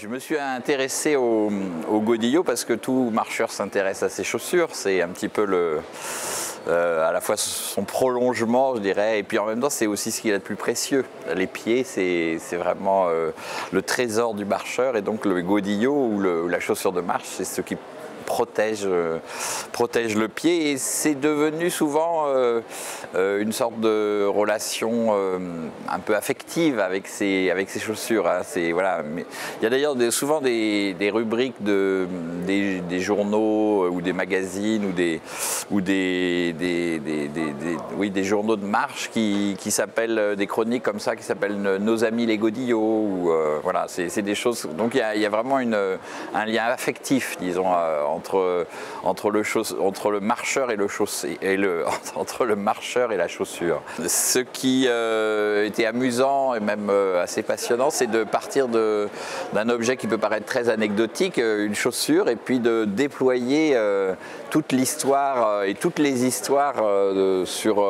Je me suis intéressé au, godillot parce que tout marcheur s'intéresse à ses chaussures. C'est un petit peu euh, à la fois son prolongement, je dirais, et puis en même temps, c'est aussi ce qu'il a de plus précieux. Les pieds, c'est vraiment euh, le trésor du marcheur, et donc le godillot ou la chaussure de marche, c'est ce qui protège, euh, protège le pied et c'est devenu souvent euh, euh, une sorte de relation un peu affective avec ses, avec chaussures. Hein. voilà. il y a d'ailleurs souvent des, rubriques de, des, journaux ou des magazines ou des, ou des, oui, des journaux de marche qui, qui s'appellent des chroniques comme ça qui s'appellent Nos amis les godillots. Ou, voilà, c'est des choses. Donc il y a, il y a vraiment une, un lien affectif, disons, entre, entre, le, marcheur et le marcheur et la chaussure. Ce qui euh, était amusant et même euh, assez passionnant, c'est de partir d'un objet qui peut paraître très anecdotique, euh, une chaussure, et puis de déployer toute l'histoire et toutes les histoires sur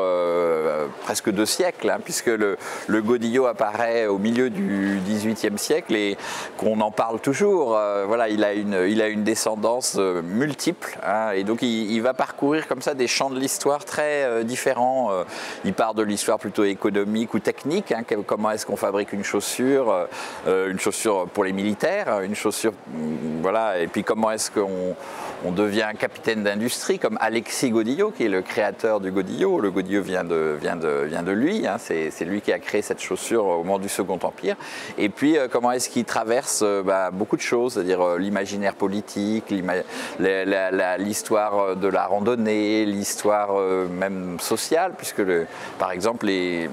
presque deux siècles, hein, puisque le, le, godillot apparaît au milieu du XVIIIe siècle et qu'on en parle toujours. voilà, il a une descendance multiples. Hein, et donc il, va parcourir comme ça des champs de l'histoire très euh, différents. Euh, il part de l'histoire plutôt économique ou technique. Hein, comment est-ce qu'on fabrique une chaussure, euh, une chaussure pour les militaires, une chaussure, mm, voilà. Et puis comment est-ce qu'on on devient capitaine d'industrie comme Alexis Godillot, qui est le créateur du Godillot. Le Godillot vient de, vient de, vient de lui. Hein, c'est lui qui a créé cette chaussure au moment du Second Empire. Et puis comment est-ce qu'il traverse bah, beaucoup de choses, c'est-à-dire l'imaginaire politique, l'histoire de la randonnée, l'histoire euh, même sociale, puisque par exemple les,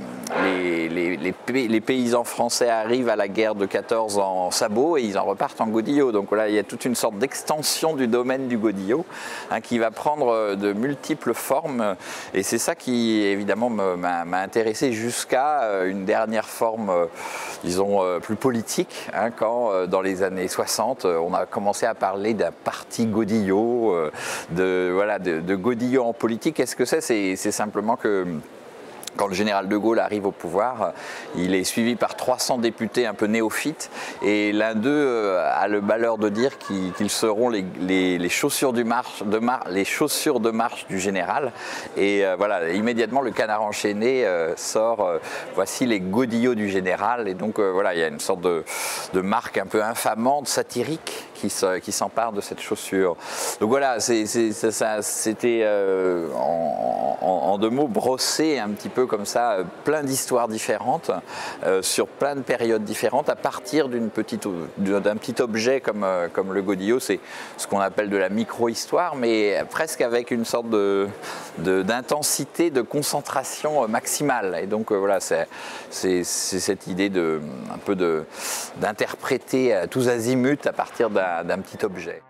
les, paysans français arrivent à la guerre de 14 en sabot et ils en repartent en godillot. Donc voilà, il y a toute une sorte d'extension du domaine du godillot hein, qui va prendre euh, de multiples formes et c'est ça qui évidemment m'a intéressé jusqu'à euh, une dernière forme, disons, plus politique, hein, quand dans les années 60 on a commencé à parler d'un parti godillot euh, de, voilà, de, de Godillot en politique. Qu'est-ce que c'est C'est simplement que quand le général de Gaulle arrive au pouvoir, il est suivi par 300 députés un peu néophytes et l'un d'eux euh, a le malheur de dire qu'ils seront les, chaussures de marche, les chaussures de marche du général. Et euh, voilà, immédiatement le canard enchaîné euh, sort. voici les godillots du général. Et donc voilà, il y a une sorte de, marque un peu infamante, satirique qui, s'empare de cette chaussure. Donc voilà, c'était en, deux mots brosser un petit peu comme ça euh, plein d'histoires différentes euh, sur plein de périodes différentes à partir d'une petite d'un petit objet comme, euh, comme le godillot. C'est ce qu'on appelle de la micro-histoire, mais presque avec une sorte de, d'intensité, de, concentration maximale. Et donc voilà, c'est, c'est, cette idée de un peu de, d'interpréter tous azimuts à partir d'un petit objet.